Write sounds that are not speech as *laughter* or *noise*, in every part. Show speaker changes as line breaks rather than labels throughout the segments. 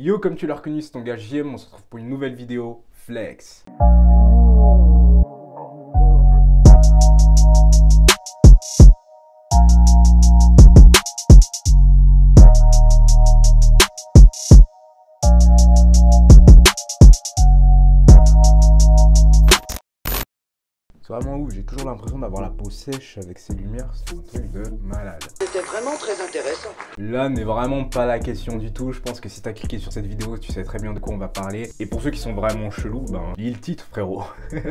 Yo, comme tu l'as reconnu, c'est ton gars JM, on se retrouve pour une nouvelle vidéo Flex. Vraiment ouf, j'ai toujours l'impression d'avoir la peau sèche avec ces lumières, c'est un truc de malade.
C'était vraiment très intéressant.
Là n'est vraiment pas la question du tout, je pense que si t'as cliqué sur cette vidéo, tu sais très bien de quoi on va parler. Et pour ceux qui sont vraiment chelous, ben lis le titre frérot. *laughs*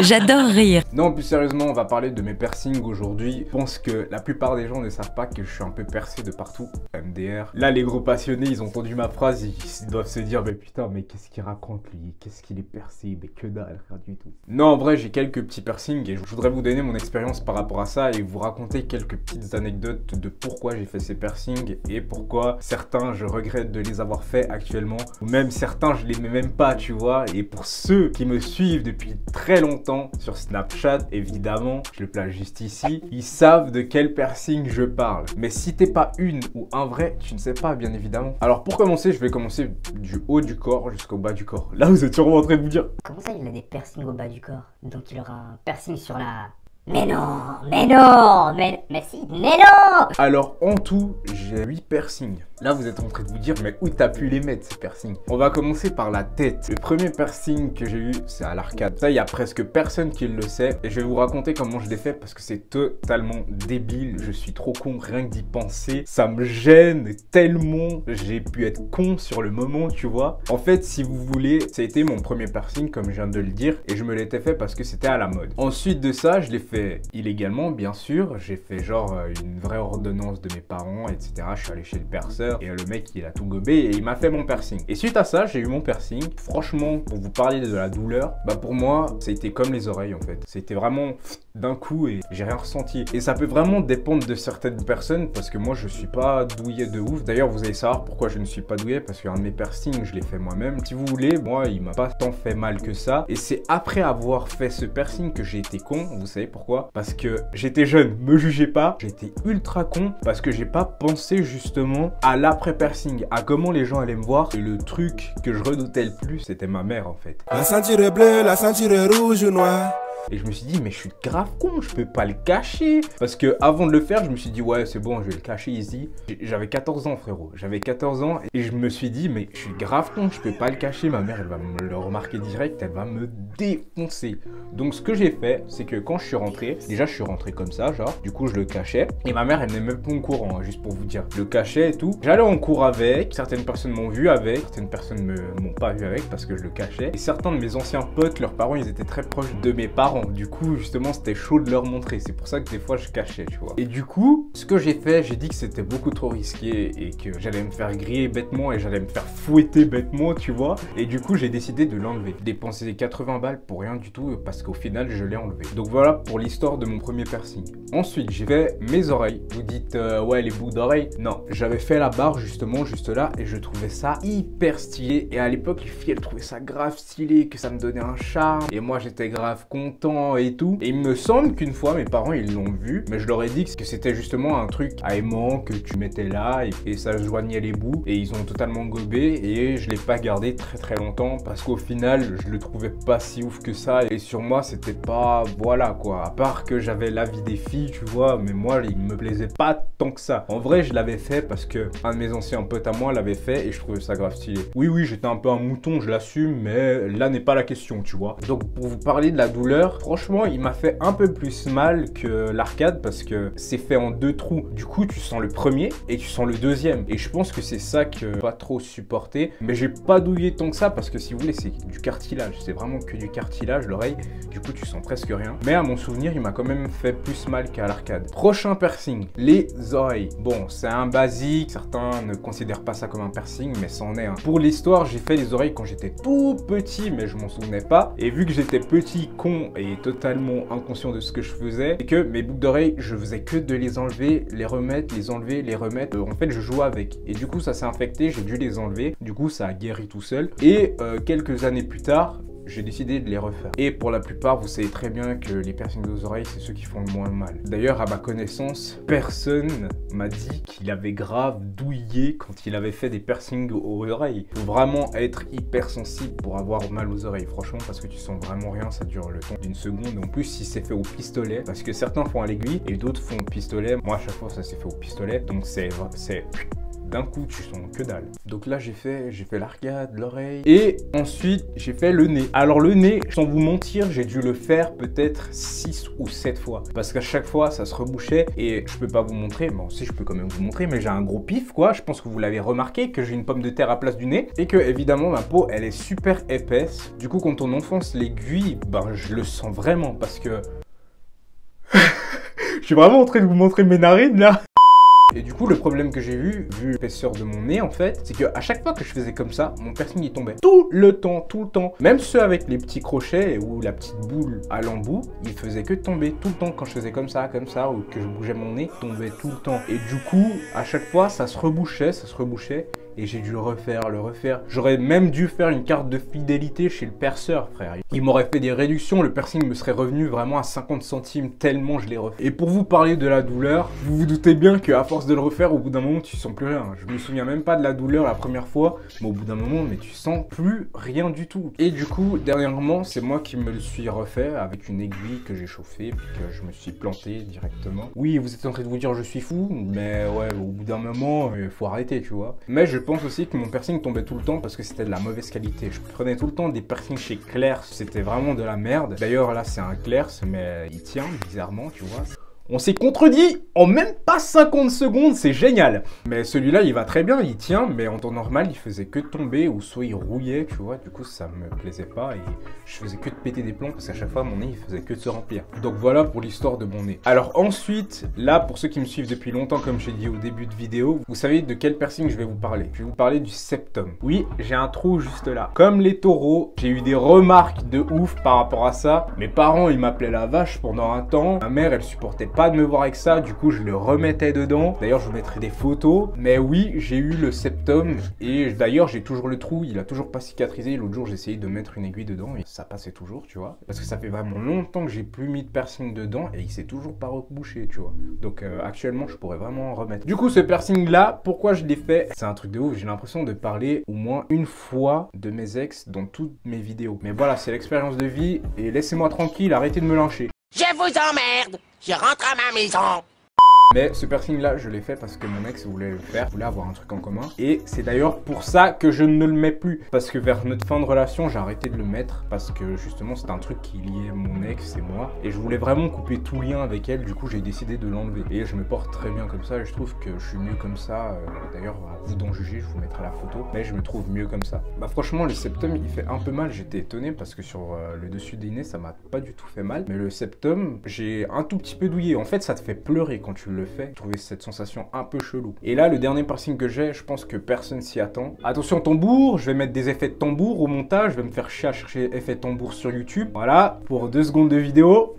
J'adore rire.
Non, plus sérieusement, on va parler de mes piercings aujourd'hui. Je pense que la plupart des gens ne savent pas que je suis un peu percé de partout. MDR. Là, les gros passionnés, ils ont entendu ma phrase, ils doivent se dire, mais putain, mais qu'est-ce qu'il raconte lui? Qu'est-ce qu'il est percé? Mais que dalle, rien du tout. Non, en vrai, j'ai quelques petits piercings et je voudrais vous donner mon expérience par rapport à ça et vous raconter quelques petites anecdotes de pourquoi j'ai fait ces piercings et pourquoi certains, je regrette de les avoir fait actuellement. Ou même certains, je les mets même pas, tu vois. Et pour ceux qui me suivent depuis très longtemps sur Snapchat, évidemment, je le place juste ici, ils savent de quel piercing je parle. Mais si t'es pas une ou un vrai, tu ne sais pas, bien évidemment. Alors pour commencer, je vais commencer du haut du corps jusqu'au bas du corps. Là, vous êtes sûrement en train de vous dire,
Comment ça, il a des piercings au bas du corps. Donc il aura un piercing sur la... Mais non Mais non Mais, si Mais non
Alors en tout, j'ai 8 piercings. Là, vous êtes en train de vous dire, mais où t'as pu les mettre ces piercings? On va commencer par la tête. Le premier piercing que j'ai eu, c'est à l'arcade. Ça, il y a presque personne qui le sait. Et je vais vous raconter comment je l'ai fait parce que c'est totalement débile. Je suis trop con rien que d'y penser. Ça me gêne tellement. J'ai pu être con sur le moment, tu vois. En fait, si vous voulez, ça a été mon premier piercing, comme je viens de le dire. Et je me l'étais fait parce que c'était à la mode. Ensuite de ça, je l'ai fait illégalement, bien sûr. J'ai fait genre euh, une vraie ordonnance de mes parents, etc. Je suis allé chez le perceur et le mec il a tout gobé et il m'a fait mon piercing. Et suite à ça, j'ai eu mon piercing. Franchement, pour vous parler de la douleur, bah pour moi, été comme les oreilles en fait. C'était vraiment d'un coup et j'ai rien ressenti. Et ça peut vraiment dépendre de certaines personnes parce que moi je suis pas douillé de ouf. D'ailleurs, vous allez savoir pourquoi je ne suis pas douillé parce qu'un de mes piercings, je l'ai fait moi-même. Si vous voulez, moi il m'a pas tant fait mal que ça. Et c'est après avoir fait ce piercing que j'ai été con. Vous savez pourquoi? Parce que j'étais jeune, me jugez pas. J'étais ultra con parce que j'ai pas pensé justement à l'après-piercing, à comment les gens allaient me voir. Et le truc que je redoutais le plus, c'était ma mère en fait.
La ceinture bleue, la ceinture rouge ou noire.
Et je me suis dit, mais je suis grave con, je peux pas le cacher. Parce que avant de le faire, je me suis dit, ouais, c'est bon, je vais le cacher ici. J'avais 14 ans, frérot. J'avais 14 ans et je me suis dit, mais je suis grave con, je peux pas le cacher. Ma mère, elle va me le remarquer direct, elle va me défoncer. Donc, ce que j'ai fait, c'est que quand je suis rentré, déjà, je suis rentré comme ça, genre, du coup, je le cachais. Et ma mère, elle n'est même pas au courant, hein, juste pour vous dire. Le cachais et tout. J'allais en cours avec. Certaines personnes m'ont vu avec. Certaines personnes m'ont pas vu avec parce que je le cachais. Et certains de mes anciens potes, leurs parents, ils étaient très proches de mes parents. Du coup, justement, c'était chaud de leur montrer. C'est pour ça que des fois, je cachais, tu vois. Et du coup, ce que j'ai fait, j'ai dit que c'était beaucoup trop risqué et que j'allais me faire griller bêtement et j'allais me faire fouetter bêtement, tu vois. Et du coup, j'ai décidé de l'enlever. Dépenser 80 balles pour rien du tout parce qu'au final, je l'ai enlevé. Donc voilà pour l'histoire de mon premier piercing. Ensuite, j'ai fait mes oreilles. Vous dites, euh, ouais, les bouts d'oreilles. Non, j'avais fait la barre justement, juste là, et je trouvais ça hyper stylé. Et à l'époque, les filles, trouvaient ça grave stylé, que ça me donnait un charme. Et moi, j'étais grave content et tout. Et il me semble qu'une fois, mes parents, ils l'ont vu, mais je leur ai dit que c'était justement un truc aimant que tu mettais là et, et ça joignait les bouts. Et ils ont totalement gobé et je l'ai pas gardé très très longtemps parce qu'au final, je le trouvais pas si ouf que ça. Et sur moi, c'était pas, voilà quoi. À part que j'avais l'avis des filles, tu vois, mais moi, il me plaisait pas tant que ça. En vrai, je l'avais fait parce que un de mes anciens potes à moi l'avait fait et je trouvais ça grave stylé. Oui, oui, j'étais un peu un mouton, je l'assume, mais là n'est pas la question, tu vois. Donc, pour vous parler de la douleur, franchement, il m'a fait un peu plus mal que l'arcade parce que c'est fait en deux trous. Du coup, tu sens le premier et tu sens le deuxième. Et je pense que c'est ça que pas trop supporté. Mais j'ai pas douillé tant que ça parce que si vous voulez, c'est du cartilage. C'est vraiment que du cartilage, l'oreille. Du coup, tu sens presque rien. Mais à mon souvenir, il m'a quand même fait plus mal qu'à l'arcade. Prochain piercing, les oreilles. Bon, c'est un basique. Certains ne considèrent pas ça comme un piercing, mais c'en est un. Pour l'histoire, j'ai fait les oreilles quand j'étais tout petit, mais je m'en souvenais pas. Et vu que j'étais petit, con et totalement inconscient de ce que je faisais, et que mes boucles d'oreilles, je faisais que de les enlever, les remettre, les enlever, les remettre. Euh, en fait, je jouais avec. Et du coup, ça s'est infecté, j'ai dû les enlever. Du coup, ça a guéri tout seul. Et euh, quelques années plus tard, j'ai décidé de les refaire. Et pour la plupart, vous savez très bien que les piercings aux oreilles, c'est ceux qui font le moins mal. D'ailleurs, à ma connaissance, personne m'a dit qu'il avait grave douillé quand il avait fait des piercings aux oreilles. Faut vraiment être hypersensible pour avoir mal aux oreilles, franchement, parce que tu sens vraiment rien, ça dure le temps d'une seconde. En plus, si c'est fait au pistolet, parce que certains font à l'aiguille et d'autres font au pistolet. Moi, à chaque fois, ça s'est fait au pistolet, donc c'est d'un coup tu sens que dalle. Donc là j'ai fait j'ai fait l'arcade, l'oreille et ensuite j'ai fait le nez. Alors le nez, sans vous mentir, j'ai dû le faire peut-être 6 ou 7 fois parce qu'à chaque fois ça se rebouchait et je peux pas vous montrer, bon si je peux quand même vous montrer mais j'ai un gros pif quoi, je pense que vous l'avez remarqué que j'ai une pomme de terre à place du nez et que évidemment ma peau elle est super épaisse. Du coup quand on enfonce l'aiguille, ben je le sens vraiment parce que *laughs* je suis vraiment en train de vous montrer mes narines là. Et du coup, le problème que j'ai eu, vu l'épaisseur de mon nez en fait, c'est qu'à chaque fois que je faisais comme ça, mon piercing il tombait. Tout le temps, tout le temps. Même ceux avec les petits crochets ou la petite boule à l'embout, il faisait que tomber tout le temps. Quand je faisais comme ça, comme ça, ou que je bougeais mon nez, tombait tout le temps. Et du coup, à chaque fois, ça se rebouchait, ça se rebouchait et j'ai dû le refaire, le refaire. J'aurais même dû faire une carte de fidélité chez le perceur, frère. Il m'aurait fait des réductions, le piercing me serait revenu vraiment à 50 centimes tellement je l'ai refait. Et pour vous parler de la douleur, vous vous doutez bien qu'à force de le refaire, au bout d'un moment, tu sens plus rien. Je me souviens même pas de la douleur la première fois, mais au bout d'un moment, mais tu sens plus rien du tout. Et du coup, dernièrement, c'est moi qui me le suis refait avec une aiguille que j'ai chauffée, puis que je me suis planté directement. Oui, vous êtes en train de vous dire je suis fou, mais ouais, au bout d'un moment, il faut arrêter, tu vois. Mais je pense aussi que mon piercing tombait tout le temps parce que c'était de la mauvaise qualité. Je prenais tout le temps des piercings chez Claire, c'était vraiment de la merde. D'ailleurs là c'est un Claire, mais il tient bizarrement, tu vois. On s'est contredit en même pas 50 secondes, c'est génial. Mais celui-là, il va très bien, il tient, mais en temps normal, il faisait que tomber ou soit il rouillait, tu vois. Du coup, ça me plaisait pas et je faisais que de péter des plombs parce qu'à chaque fois, mon nez, il faisait que de se remplir. Donc voilà pour l'histoire de mon nez. Alors ensuite, là, pour ceux qui me suivent depuis longtemps, comme j'ai dit au début de vidéo, vous savez de quel piercing je vais vous parler. Je vais vous parler du septum. Oui, j'ai un trou juste là. Comme les taureaux, j'ai eu des remarques de ouf par rapport à ça. Mes parents, ils m'appelaient la vache pendant un temps. Ma mère, elle supportait pas de me voir avec ça, du coup je le remettais dedans. D'ailleurs je vous mettrai des photos. Mais oui, j'ai eu le septum et d'ailleurs j'ai toujours le trou, il a toujours pas cicatrisé. L'autre jour j'ai essayé de mettre une aiguille dedans et ça passait toujours, tu vois. Parce que ça fait vraiment longtemps que j'ai plus mis de piercing dedans et il s'est toujours pas rebouché, tu vois. Donc euh, actuellement je pourrais vraiment en remettre. Du coup ce piercing là, pourquoi je l'ai fait? C'est un truc de ouf, j'ai l'impression de parler au moins une fois de mes ex dans toutes mes vidéos. Mais voilà, c'est l'expérience de vie et laissez-moi tranquille, arrêtez de me lyncher.
Je vous emmerde. Je rentre à ma maison
mais ce piercing là, je l'ai fait parce que mon ex voulait le faire, voulait avoir un truc en commun. Et c'est d'ailleurs pour ça que je ne le mets plus. Parce que vers notre fin de relation, j'ai arrêté de le mettre parce que justement c'était un truc qui liait mon ex et moi. Et je voulais vraiment couper tout lien avec elle, du coup j'ai décidé de l'enlever. Et je me porte très bien comme ça je trouve que je suis mieux comme ça. Euh, d'ailleurs, vous d'en juger, je vous mettrai la photo. Mais je me trouve mieux comme ça. Bah franchement, le septum il fait un peu mal. J'étais étonné parce que sur euh, le dessus des nez, ça m'a pas du tout fait mal. Mais le septum, j'ai un tout petit peu douillé. En fait, ça te fait pleurer quand tu le fait. Trouver cette sensation un peu chelou. Et là, le dernier piercing que j'ai, je pense que personne s'y attend. Attention tambour, je vais mettre des effets de tambour au montage. Je vais me faire chier à chercher effets tambour sur YouTube. Voilà, pour deux secondes de vidéo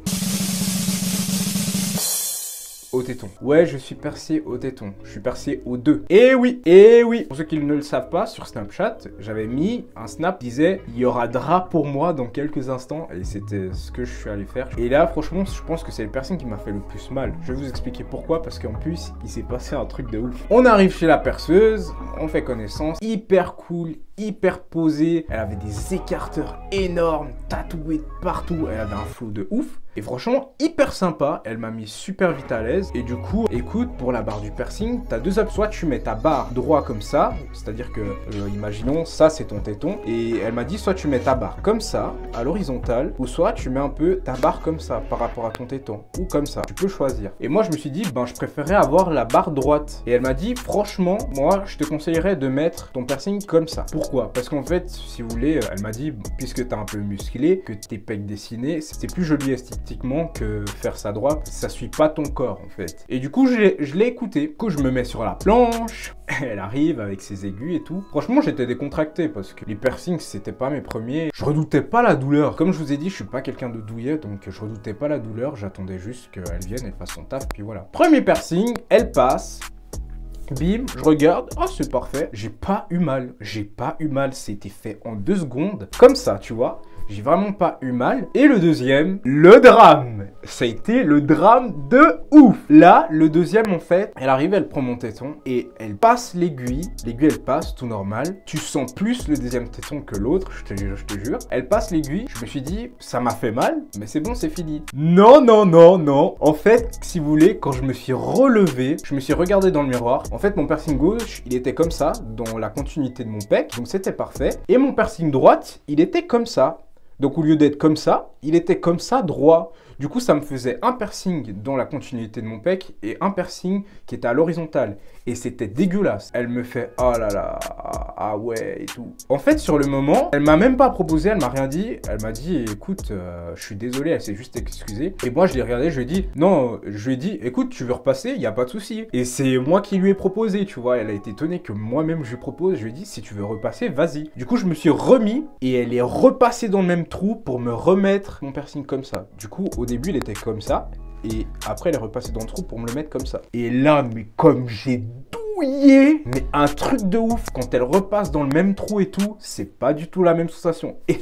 au téton. Ouais, je suis percé au téton. Je suis percé au deux. Et oui, et oui. Pour ceux qui ne le savent pas, sur Snapchat, j'avais mis un snap qui disait il y aura drap pour moi dans quelques instants. Et c'était ce que je suis allé faire. Et là, franchement, je pense que c'est le piercing qui m'a fait le plus mal. Je vais vous expliquer pourquoi. Parce qu'en plus, il s'est passé un truc de ouf. On arrive chez la perceuse, on fait connaissance. Hyper cool, hyper posée. Elle avait des écarteurs énormes, tatoués partout. Elle avait un flow de ouf. Et franchement, hyper sympa. Elle m'a mis super vite à l'aise. Et du coup, écoute, pour la barre du piercing, t'as deux options. Soit tu mets ta barre droit comme ça, c'est-à-dire que, euh, imaginons, ça c'est ton téton. Et elle m'a dit, soit tu mets ta barre comme ça, à l'horizontale, ou soit tu mets un peu ta barre comme ça, par rapport à ton téton, ou comme ça. Tu peux choisir. Et moi, je me suis dit, ben, je préférais avoir la barre droite. Et elle m'a dit, franchement, moi, je te conseillerais de mettre ton piercing comme ça. Parce qu'en fait, si vous voulez, elle m'a dit, puisque t'es un peu musclé, que tes pecs dessinés, c'est plus joli esthétique que faire ça droit, ça suit pas ton corps en fait. Et du coup, je l'ai écouté. Du coup, je me mets sur la planche, *laughs* elle arrive avec ses aigus et tout. Franchement, j'étais décontracté parce que les piercings, c'était pas mes premiers. Je redoutais pas la douleur. Comme je vous ai dit, je suis pas quelqu'un de douillet, donc je redoutais pas la douleur. J'attendais juste qu'elle vienne et fasse son taf, puis voilà. Premier piercing, elle passe. Bim, je regarde, ah c'est parfait, j'ai pas eu mal, j'ai pas eu mal, c'était fait en deux secondes, comme ça, tu vois. J'ai vraiment pas eu mal. Et le deuxième, le drame. Ça a été le drame de ouf. Là, le deuxième, en fait, elle arrive, elle prend mon téton et elle passe l'aiguille. L'aiguille, elle passe, tout normal. Tu sens plus le deuxième téton que l'autre, je te, jure. Elle passe l'aiguille. Je me suis dit, ça m'a fait mal, mais c'est bon, c'est fini. Non, non, non, non. En fait, si vous voulez, quand je me suis relevé, je me suis regardé dans le miroir. En fait, mon piercing gauche, il était comme ça, dans la continuité de mon pec. Donc, c'était parfait. Et mon piercing droite, il était comme ça. Donc au lieu d'être comme ça, il était comme ça droit. Du coup, ça me faisait un piercing dans la continuité de mon pec et un piercing qui était à l'horizontale. Et c'était dégueulasse. Elle me fait oh là là, ah ouais et tout. En fait, sur le moment, elle m'a même pas proposé, elle m'a rien dit. Elle m'a dit écoute, euh, je suis désolé, elle s'est juste excusée. Et moi, je l'ai regardé, je lui ai dit non, je lui ai dit écoute, tu veux repasser, il y a pas de souci. Et c'est moi qui lui ai proposé, tu vois. Elle a été étonnée que moi-même je lui propose. Je lui ai dit si tu veux repasser, vas-y. Du coup, je me suis remis et elle est repassée dans le même trou pour me remettre mon piercing comme ça. Du coup, au début, il était comme ça. Et après, elle est repassée dans le trou pour me le mettre comme ça. Et là, mais comme j'ai mais un truc de ouf. Quand elle repasse dans le même trou et tout, c'est pas du tout la même sensation. Et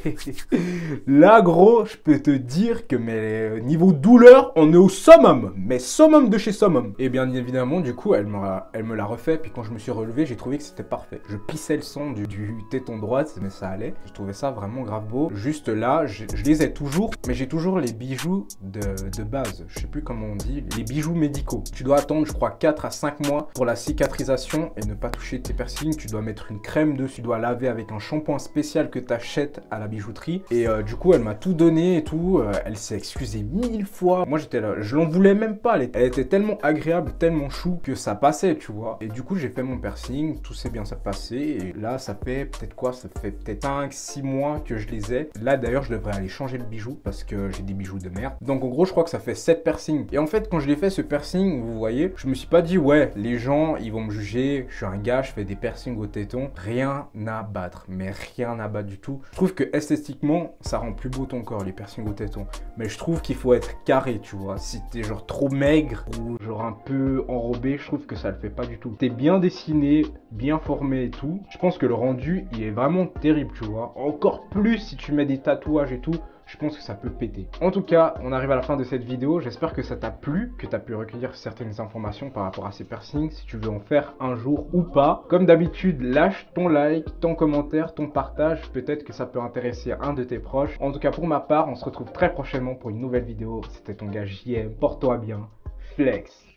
*laughs* là, gros, je peux te dire que mes niveau douleur, on est au summum. Mais summum de chez summum. Et bien évidemment, du coup, elle, elle me l'a refait. Puis quand je me suis relevé, j'ai trouvé que c'était parfait. Je pissais le son du, du, téton droite, mais ça allait. Je trouvais ça vraiment grave beau. Juste là, je, les ai toujours, mais j'ai toujours les bijoux de, de base. Je sais plus comment on dit. Les bijoux médicaux. Tu dois attendre, je crois, 4 à 5 mois pour la cicatrisation et ne pas toucher tes piercings. Tu dois mettre une crème dessus, tu dois laver avec un shampoing spécial que tu achètes à la bijouterie. Et euh, du coup, elle m'a tout donné et tout. Euh, elle s'est excusée mille fois. Moi, j'étais là, je l'en voulais même pas. Elle était tellement agréable, tellement chou que ça passait, tu vois. Et du coup, j'ai fait mon piercing, tout s'est bien passé. Et là, ça fait peut-être quoi? Ça fait peut-être 5, 6 mois que je les ai. Là, d'ailleurs, je devrais aller changer le bijou parce que j'ai des bijoux de merde. Donc, en gros, je crois que ça fait 7 piercings. Et en fait, quand je l'ai fait ce piercing, vous voyez, je me suis pas dit, ouais, les gens, ils vont me je suis un gars, je fais des piercings au téton, rien à battre, mais rien à battre du tout. Je trouve que esthétiquement, ça rend plus beau ton corps, les piercings au téton. Mais je trouve qu'il faut être carré, tu vois. Si t'es genre trop maigre ou genre un peu enrobé, je trouve que ça le fait pas du tout. T'es bien dessiné, bien formé et tout. Je pense que le rendu, il est vraiment terrible, tu vois. Encore plus si tu mets des tatouages et tout je pense que ça peut péter. En tout cas, on arrive à la fin de cette vidéo. J'espère que ça t'a plu, que tu as pu recueillir certaines informations par rapport à ces piercings, si tu veux en faire un jour ou pas. Comme d'habitude, lâche ton like, ton commentaire, ton partage. Peut-être que ça peut intéresser un de tes proches. En tout cas, pour ma part, on se retrouve très prochainement pour une nouvelle vidéo. C'était ton gars JM. Porte-toi bien. Flex.